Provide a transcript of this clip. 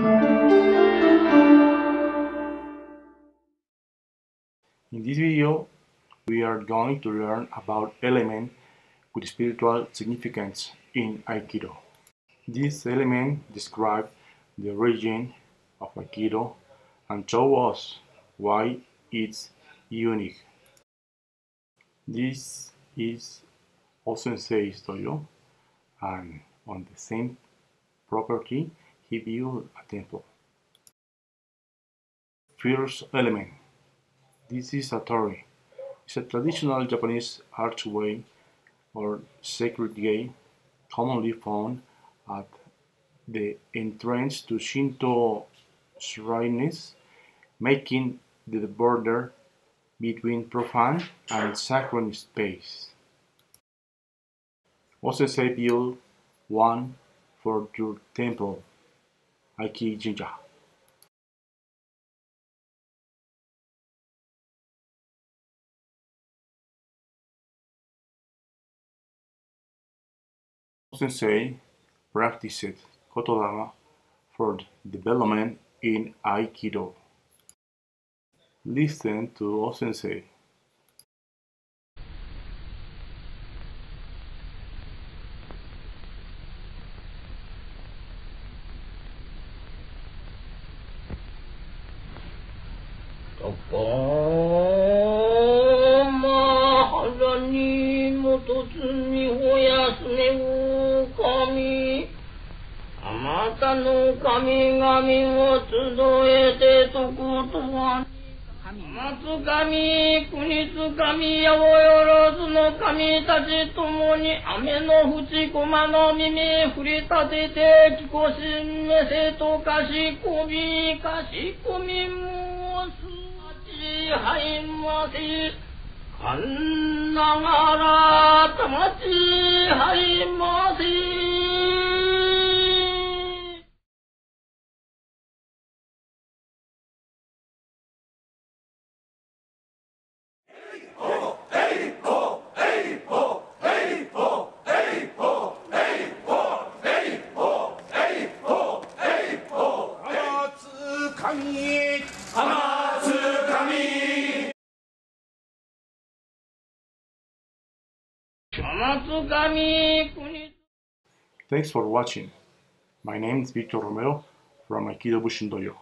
In this video, we are going to learn about elements with spiritual significance in Aikido. This element describes the origin of Aikido and show us why it's unique. This is also Osensei dojo, and on the same property he built a temple. First element. This is a torii. It's a traditional Japanese archway or sacred gate commonly found at the entrance to Shinto shrines, making the border between profane and sacred space. Osensei built one for your temple, Aiki Jinja. Sensei practiced Kotodama for development in Aikido. Listen to Osensei. とこま腹にもとつみほやすねう神あまたの神々を集えてとことは松神、国津神、八百万の神たちともに雨の淵駒の耳振り立てて聞こしめせとかしこみかしこみ申すちはいましかんながらたまちはいましおえいおえいえい Thanks for watching. My name is Victor Romero from Aikido Bushindoyo.